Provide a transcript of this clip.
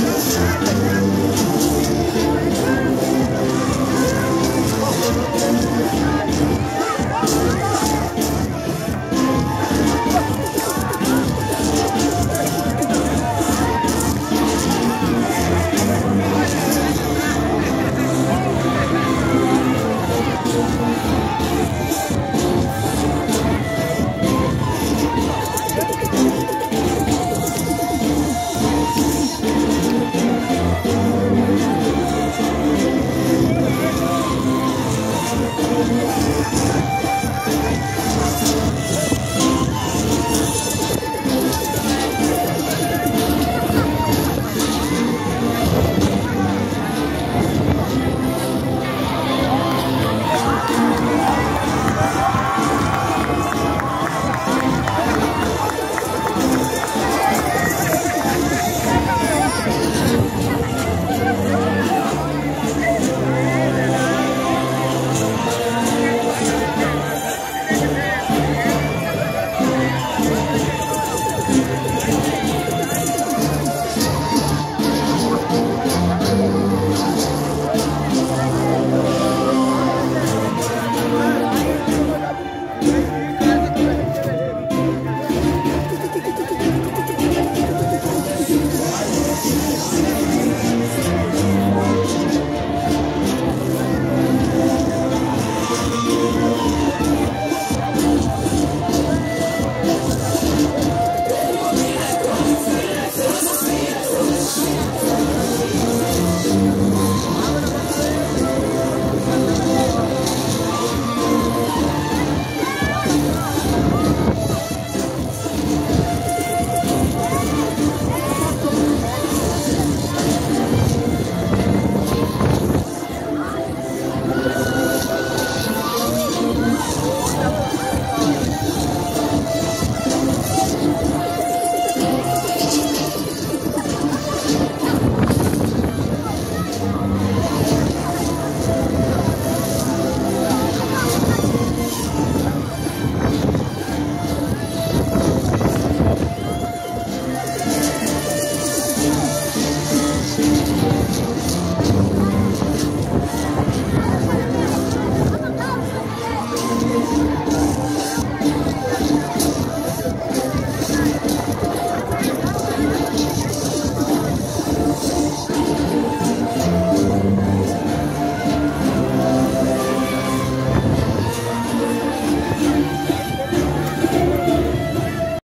Just try to